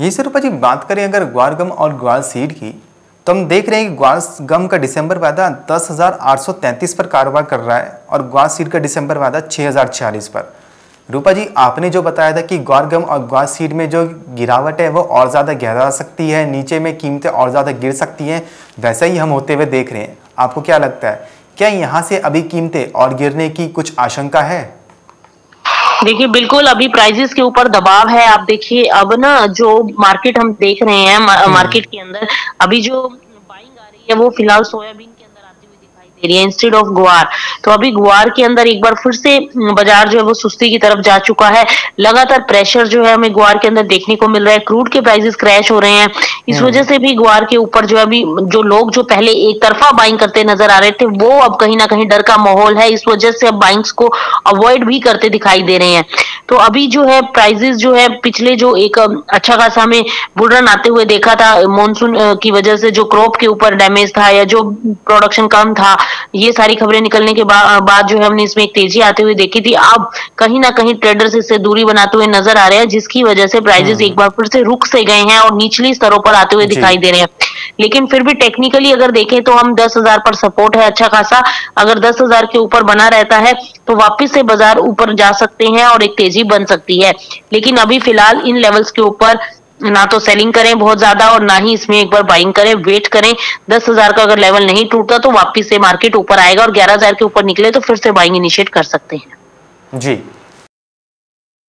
यही से रूपा जी बात करें अगर ग्वार गम और ग्वार सीड की तो हम देख रहे हैं कि ग्वार गम का दिसंबर वादा दस हज़ार आठ सौ तैंतीस पर कारोबार कर रहा है और ग्वार सीड का दिसंबर वादा छः हज़ार छियालीस पर। रूपा जी, आपने जो बताया था कि ग्वार गम और ग्वार सीड में जो गिरावट है, वो और ज़्यादा गहरा सकती है, नीचे में कीमतें और ज़्यादा गिर सकती हैं, वैसा ही हम होते हुए देख रहे हैं। आपको क्या लगता है, क्या यहाँ से अभी कीमतें और गिरने की कुछ आशंका है? देखिए बिल्कुल अभी प्राइजेस के ऊपर दबाव है आप देखिए अब ना जो मार्केट हम देख रहे हैं मार्केट हम्म। के अंदर अभी जो बाइंग आ रही है वो फ़िलहाल सोयाबीन है इंस्टेड ऑफ़ गुआर। तो अभी गुआर के अंदर एक बार फिर से बाज़ार जो है वो सुस्ती की तरफ़ जा चुका है। लगातार प्रेशर जो है हमें गुआर के अंदर देखने को मिल रहा है। क्रूड के प्राइसेस क्रैश हो रहे हैं। इस हम्म। वजह से भी गुआर के ऊपर जो है अभी जो लोग जो पहले एक तरफा बाइंग करते नज़र आ रहे थे वो अब कहीं ना कहीं डर का माहौल है। इस वजह से अब बाइंग्स को अवॉइड भी करते दिखाई दे रहे हैं। तो अभी जो है प्राइजेस जो है पिछले जो एक अच्छा खासा हमें बुलरन आते हुए देखा था। मानसून की वजह से जो क्रॉप के ऊपर डैमेज था या जो प्रोडक्शन कम था ये सारी खबरें निकलने के बाद जो है हमने इसमें एक तेज़ी आते हुए देखी थी। अब कहीं ना कहीं ट्रेडर्स इससे दूरी बनाते हुए नज़र आ रहे हैं जिसकी वजह से प्राइजेस हम्म। एक बार फिर से रुक से गए हैं और निचली स्तरों पर आते हुए दिखाई दे रहे हैं। लेकिन फिर भी टेक्निकली अगर देखें तो हम दस हज़ार पर सपोर्ट है अच्छा खासा। अगर दस हज़ार के ऊपर बना रहता है तो वापिस से बाज़ार ऊपर जा सकते हैं और एक तेज़ी बन सकती है। लेकिन अभी फ़िलहाल इन लेवल्स के ऊपर ना तो सेलिंग करें बहुत ज़्यादा और ना ही इसमें एक बार बाइंग करें वेट करें। दस हज़ार का अगर लेवल नहीं टूटता तो वापिस से मार्केट ऊपर आएगा और ग्यारह हज़ार के ऊपर निकले तो फिर से बाइंग इनिशिएट कर सकते हैं। जी।